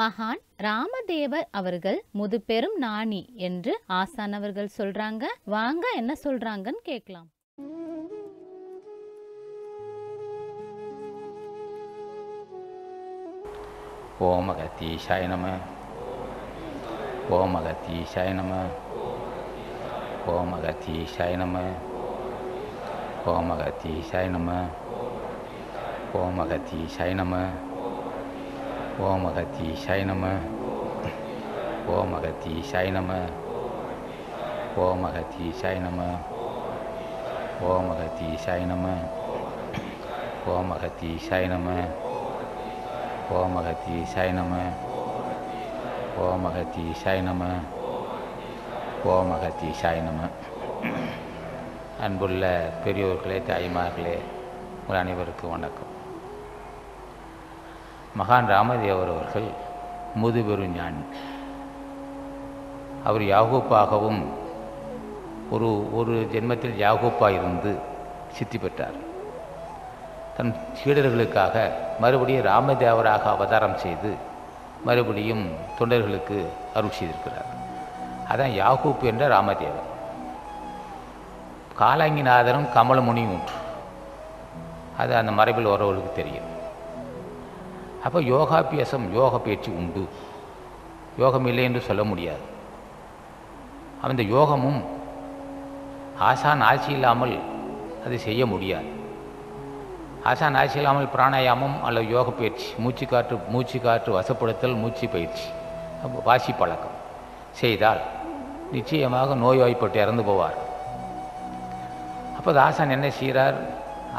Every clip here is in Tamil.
மகான் ராமதேவர் அவர்கள் முதுபெரும் நாணி என்று ஆசான் அவர்கள் சொல்றாங்க. வாங்க என்ன சொல்றாங்கன்னு கேட்கலாம். ஓம் அகத்தீஷாய நம ஓம் அகத்தீஷாய நம ஓம் அகத்தீஷாய நம ஓம் அகத்தீஷாய நம ஓம் அகத்தீஷாய நம. ஓம் அகத்தீஷாய நம ஓம் அகத்தீஷாய சைனம. ஓம் அகத்தீஷாய நம ஓம் அகத்தீஷாய சைனம. ஓம் அகத்தீஷாய நம ஓம் அகத்தீசாய நம ஓம் அகத்தீசாய நம ஓம் அகத்தீசாய சைனம. அன்புள்ள பெரியோர்களே தாய்மார்களே உங்கள் அனைவருக்கும் வணக்கம். மகான் ராமதேவர் அவர்கள் முதுபெரும் ஞானி. அவர் யாகூப்பாகவும் ஒரு ஒரு ஜென்மத்தில் யாகூப்பாக இருந்து சித்தி பெற்றார். தன் சீடர்களுக்காக மறுபடியும் ராமதேவராக அவதாரம் செய்து மறுபடியும் தொண்டர்களுக்கு அருள் செய்திருக்கிறார். அதான் யாகூப் என்ற ராமதேவர். காலாங்கிநாதனும் கமலமுனியும் ஒன்று அது அந்த மரபில் வரவர்களுக்கு தெரியும். அப்போ யோகாபியாசம் யோக பயிற்சி உண்டு. யோகம் இல்லை என்று சொல்ல முடியாது. அந்த யோகமும் ஆசான் ஆட்சி இல்லாமல் அது செய்ய முடியாது. ஆசான் ஆட்சி இல்லாமல் பிராணாயாமம் அல்லது யோக பயிற்சி மூச்சு காற்று மூச்சு காற்று வசப்படுத்தல் மூச்சு பயிற்சி வாசி பழக்கம் செய்தால் நிச்சயமாக நோய்வாய்ப்பட்டு இறந்து போவார். அப்போ ஆசான் என்ன செய்கிறார்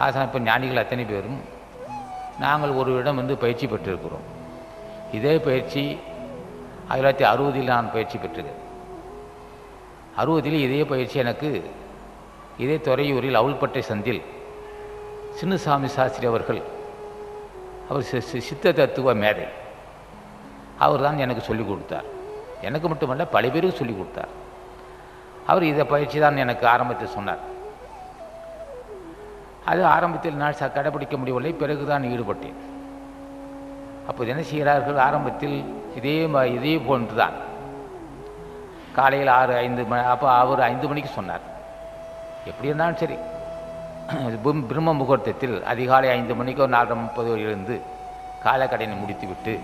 ஆசான் இப்போ ஞானிகள் அத்தனை பேரும் நாங்கள் ஒரு இடம் வந்து பயிற்சி பெற்றிருக்கிறோம். இதே பயிற்சி ஆயிரத்தி தொள்ளாயிரத்தி அறுபதில் நான் பயிற்சி பெற்றேன். அறுபதில் இதே பயிற்சி எனக்கு இதே துறையூரில் அவுள்பட்டை சந்தில் சின்னசாமி சாஸ்திரி அவர்கள் அவர் சி- சி- சித்த தத்துவ மேதை. அவர் தான் எனக்கு சொல்லிக் கொடுத்தார். எனக்கு மட்டுமல்ல பல பேருக்கு சொல்லிக் கொடுத்தார். அவர் இதை பயிற்சி தான் எனக்கு ஆரம்பத்தில் சொன்னார். அது ஆரம்பத்தில் நான் ச கடைபிடிக்க முடியவில்லை பிறகுதான் ஈடுபட்டேன். அப்போது என்ன செய்கிறார்கள்? ஆரம்பத்தில் இதே ம- இதே போன்று தான் காலையில் ஆறு ஐந்து மணி அப்போ அவர் ஐந்து மணிக்கு சொன்னார். எப்படி இருந்தாலும் சரி. பிரம்- பிரம்ம முகூர்த்தத்தில் அதிகாலை ஐந்து மணிக்கோ நாலரை முப்பது எழுந்து காலக்கடனை முடித்துவிட்டு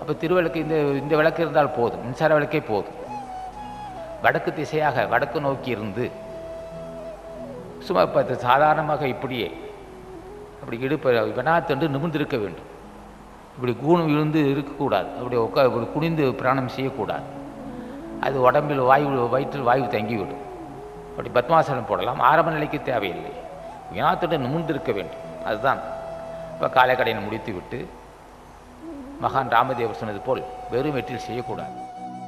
அப்போ திருவிளக்கு இந்த இந்த விளக்கு இருந்தால் போதும் மின்சார விளக்கே போதும். வடக்கு திசையாக வடக்கு நோக்கி இருந்து சும்மா இப்போ சாதாரணமாக இப்படியே. அப்படி இடுப்பை வினாத்தண்டு நிமிர்ந்திருக்க வேண்டும். இப்படி கூணம் விழுந்து இருக்கக்கூடாது. அப்படி உட்கா இப்படி குனிந்து பிராணம் செய்யக்கூடாது. அது உடம்பில் வாயு வயிற்றில் வாயு தங்கிவிடும். அப்படி பத்மாசனம் போடலாம். ஆரம்ப நிலைக்கு தேவையில்லை. வினாத்துடன் நிமிர்ந்திருக்க வேண்டும். அதுதான். இப்போ காலைக்கடையை முடித்து விட்டு மகான் ராமதேவர் சொன்னது போல் வெறும் வெற்றில் செய்யக்கூடாது.